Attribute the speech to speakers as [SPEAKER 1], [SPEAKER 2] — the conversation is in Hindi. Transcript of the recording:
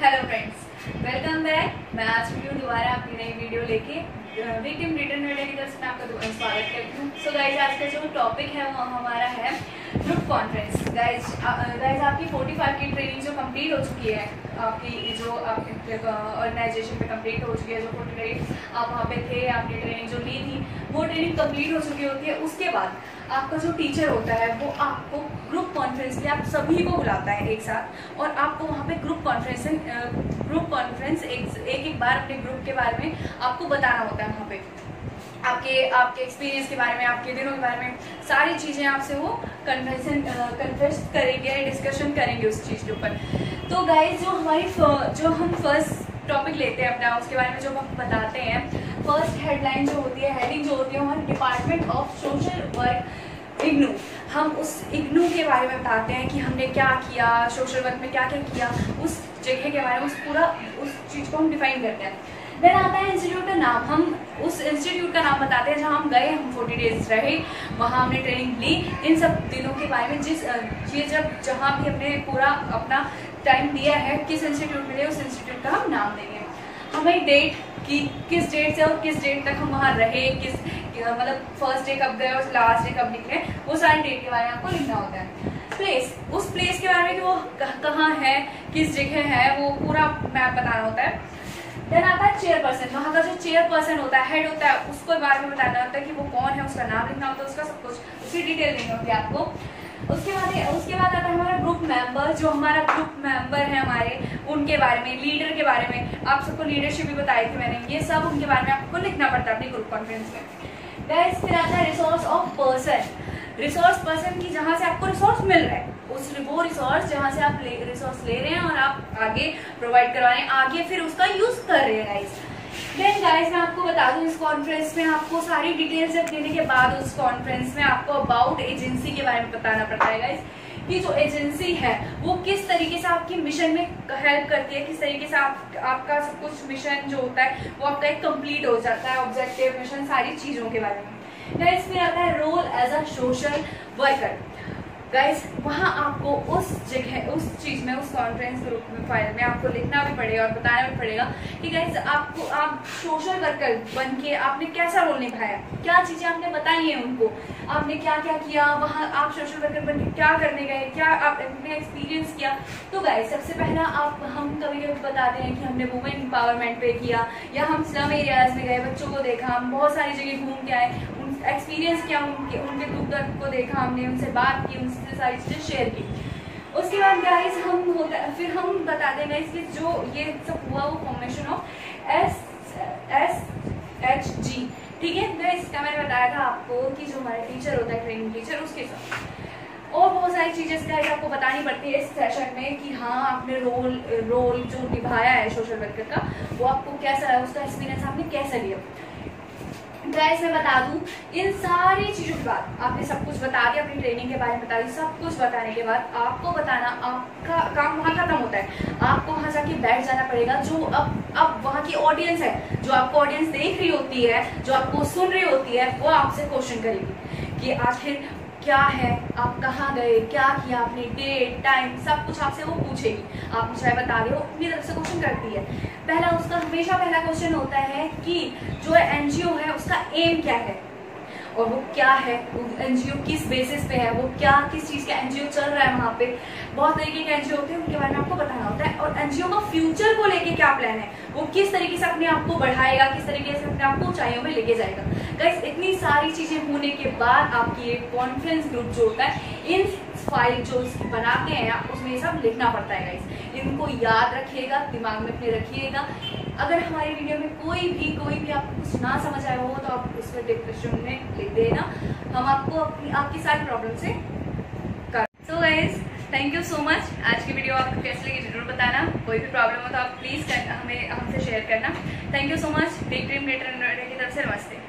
[SPEAKER 1] हेलो फ्रेंड्स वेलकम बैक मैं आज वीडियो दोबारा अपनी नई वीडियो लेके विक्टिम रिटर्न मीडिया की तरफ़ से मैं आपका स्वागत करती हूँ। सो गाइज़ आज का जो टॉपिक है, वो हमारा है ग्रुप कॉन्फ्रेंस गाइज़ गाइज़ आपकी 45 की ट्रेनिंग जो कंप्लीट हो चुकी है, आपकी जो, आपके ऑर्गेनाइजेशन पे कंप्लीट हो चुकी है, जो फोर्टी डेज़ आप वहाँ पे थे आपने ट्रेनिंग जो ली थी, वो ट्रेनिंग कंप्लीट हो चुकी होती है। उसके बाद आपका जो टीचर होता है, वो आपको कॉन्फ्रेंस पे आप सभी को बुलाता है एक साथ और आपको वहाँ पे ग्रुप कॉन्फ्रेंस ग्रुप कॉन्फ्रेंस एक एक बार अपने ग्रुप के बारे में आपको बताना होता है वहाँ पे। आपके आपके एक्सपीरियंस के बारे में, आपके दिनों के बारे में, सारी चीज़ें आपसे वो कन्वर्सन कन्वर्स करेंगे डिस्कशन करेंगे उस चीज़ के ऊपर। तो गाइज़ जो हमारी जो हम फ़र्स्ट टॉपिक लेते हैं अपना, उसके बारे में जो हम बताते हैं फ़र्स्ट हेडलाइन जो होती है हेडिंग जो होती है हमारे डिपार्टमेंट ऑफ़ हम उस इग्नू के बारे में बताते हैं कि हमने क्या किया सोशल वर्क में क्या क्या किया, उस जगह के बारे में, उस पूरा, उस चीज़ को हम डिफाइन करते हैं। देन आता है इंस्टीट्यूट का नाम। हम उस इंस्टीट्यूट का नाम बताते हैं जहाँ हम गए, हम फोर्टी डेज़ रहे। वहाँ हमने ट्रेनिंग ली। इन सब दिनों के बारे में जिस, ये जब, जहाँ भी हमने पूरा अपना टाइम दिया है, किस इंस्टीट्यूट में उस इंस्टीट्यूट का हम नाम देंगे। हमें डेट कि किस डेट से और किस डेट तक हम वहाँ रहे, किस मतलब फ़र्स्ट डे कब गए और लास्ट डे कब निकले, वो सारे डेट के बारे में आपको लिखना होता है। प्लेस उस प्लेस के बारे में कि वो कहाँ है, किस जगह है, वो पूरा मैप बताना होता है। देन आता है चेयरपर्सन वहाँ का जो चेयरपर्सन होता है हेड होता है, उसको बारे में बताना होता है कि वो कौन है, उसका नाम लिखना होता है, उसका सब कुछ। उसकी डिटेल देनी होती है आपको। उसके बाद उसके बाद आता है हमारा ग्रुप मेंबर जो हमारा ग्रुप मेंबर है हमारे, उनके बारे में लीडर के बारे में। आप सबको लीडरशिप भी बताई थी मैंने। ये सब उनके बारे में आपको लिखना पड़ता है अपनी ग्रुप कॉन्फ्रेंस में। गैस फिर आता है resource of person resource person की जहाँ से आपको रिसोर्स मिल रहा है, उस वो रिसोर्स जहाँ से आप रिसोर्स ले रहे हैं और आप आगे प्रोवाइड करवा रहे हैं, आगे फिर उसका यूज़ कर रहे हैं गाइस देन गाइस मैं आपको बता दूँ, इस कॉन्फ्रेंस में आपको सारी डिटेल्स जब देने के बाद उस कॉन्फ्रेंस में आपको अबाउट एजेंसी के बारे में बताना पड़ता है गाइस कि जो एजेंसी है, वो किस तरीके से आपकी मिशन में हेल्प करती है, किस तरीके से आप, आपका सब कुछ मिशन जो होता है, वो आपका एक कंप्लीट हो जाता है ऑब्जेक्टिव मिशन सारी चीज़ों के बारे में. गाइस आता है role as a social worker guys वहाँ आपको उस जगह, उस चीज़ में, उस कॉन्फ्रेंस ग्रुप में फ़ाइल में आपको लिखना भी पड़ेगा और बताना भी पड़ेगा कि गाइस आपको, आप सोशल वर्कर बन के आपने कैसा रोल निभाया? क्या चीज़ें आपने बताई हैं उनको? आपने क्या क्या? किया वहाँ आप सोशल वर्कर बन के क्या करने गए? क्या आपने एक्सपीरियंस किया? तो गाइस सबसे पहला आप, हम कभी कभी बताते हैं कि हमने वुमेन एम्पावरमेंट पे किया, या हम स्लम एरियाज़ में गए, बच्चों को देखा, हम बहुत सारी जगह घूम के आए एक्सपीरियंस किया, उनके उनके दुख दर्द को देखा, हमने उनसे बात की, उनसे सारी चीज़ें शेयर की। उसके बाद गाइस हम होता, फिर हम बता दें गाइस कि जो ये सब हुआ, वो formation of S S H G ठीक है? गाइस इसका, मैंने बताया था आपको कि जो हमारे टीचर होता है ट्रेनिंग टीचर उसके साथ। और बहुत सारी चीज़ें गाइस आपको बतानी पड़ती है इस सेशन में कि हाँ आपने रोल रोल जो निभाया है सोशल वर्कर का, वो आपको कैसा है उसका एक्सपीरियंस आपने कैसा लिया। गाइस मैं बता दूँ, इन सारी चीज़ों के बाद आपने सब कुछ बता दिया, अपनी ट्रेनिंग के बारे में बता दी, सब कुछ बताने के बाद आपको बताना आपका काम वहाँ खत्म होता है। आपको वहाँ जाके बैठ जाना पड़ेगा, जो अब अब वहाँ की ऑडियंस है, जो आपको ऑडियंस देख रही होती है, जो आपको सुन रही होती है, वो आपसे क्वेश्चन करेगी कि आखिर क्या है? आप कहाँ गए? क्या किया आपने? डेट टाइम सब कुछ आपसे वो पूछेगी। आप चाहे बता रहे हो अपनी तरफ़ से क्वेश्चन करती है। पहला, उसका हमेशा पहला क्वेश्चन होता है कि जो एनजीओ है, उसका एम क्या है? और वो क्या है? वो एनजीओ किस बेसिस पे है? वो क्या, किस चीज़ का एनजीओ चल रहा है वहाँ पे? बहुत तरीके के एनजीओ होते हैं, उनके बारे में आपको बताना होता है। और एनजीओ का फ्यूचर को लेके क्या प्लान है? वो किस तरीके से अपने आप को बढ़ाएगा, किस तरीके से अपने आप को ऊंचाइयों में लेके जाएगा? गाइस इतनी सारी चीज़ें होने के बाद आपकी एक कॉन्फिडेंस ग्रुप जो होता है, इन फ़ाइल जो उसकी बनाते हैं, आप उसमें सब लिखना पड़ता है गाइस इनको याद रखिएगा, दिमाग में अपने रखिएगा। अगर हमारी वीडियो में कोई भी कोई भी आपको कुछ ना समझ आया हो तो आप उसमें डिस्क्रिप्शन में लिख देना। हम आपको अपनी, आपकी सारी प्रॉब्लम से कर so guys thank you so much आज की वीडियो आपको कैसे लगी, ज़रूर बताना। कोई भी प्रॉब्लम हो तो आप प्लीज़ हमें, हमसे शेयर करना। Thank you so much big dream letter की तरफ़ से नमस्ते।